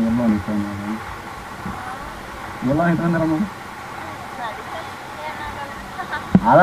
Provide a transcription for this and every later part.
ಎಲ್ಲ ನಿಂತ್ಕೊಂಡ ಎಲ್ಲ ನಿಂತ್ಕೊಂಡಾರಮ್ಮ ಅದ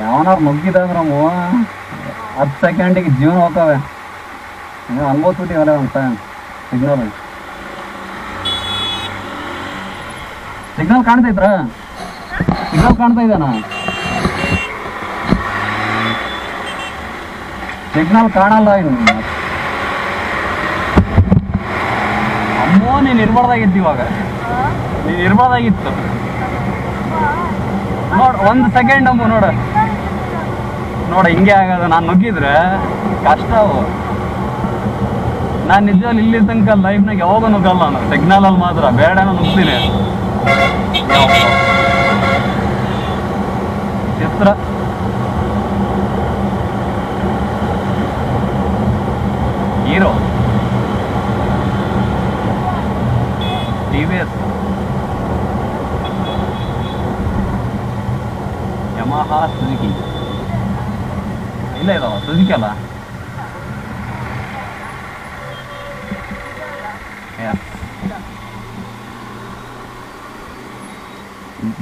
ಯಾವನಾರು ನುಗ್ಗಿದಂದ್ರಮ್ಮ ಹತ್ತು ಸೆಕೆಂಡಿಗೆ ಜೀವನ ಹೋಗ್ತವೆ. ಅನ್ಬೋದ್ಬಿಟ್ಟಿವಲ್ಲ ಅಂತ ಸಿಗ್ನಲ್ ಸಿಗ್ನಲ್ ಕಾಣ್ತೈತ್ರ ಸಿಗ್ನಲ್ ಕಾಣ್ತಾ ಇದ್ದಾನ ಸಿಗ್ನಲ್ ಕಾಣಲ್ಲ ಇನ್ನು. ಅಮ್ಮೋ, ನೀನು ಇರ್ಬಾರ್ದಾಗಿತ್ತು ಇವಾಗ. ನೀನು ಇರ್ಬಾರ್ದಾಗಿತ್ತು. ನೋಡು, ಒಂದು ಸೆಕೆಂಡ್ ಅಮ್ಮ, ನೋಡು. ನೋಡ, ಹಿಂಗೆ ಆಗೋದು ನಾನು ನುಗ್ಗಿದ್ರೆ ಕಷ್ಟ ಅವು. ನಾನು ನಿಜವಾಗಿ ಇಲ್ಲಿ ತನಕ ಲೈಫ್ನಾಗ ಯಾವಾಗ ನುಗ್ಗಲ್ಲ ನಾನು. ಸಿಗ್ನಲಲ್ಲಿ ಮಾತ್ರ. ಬೇಡ ನುಗ್ತೀನಿ. ಚಿತ್ರ. Hero. T V S. Yamaha Suzuki ねえの正直やな。Yeah.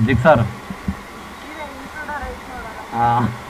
Jigsaw. É né? Ah.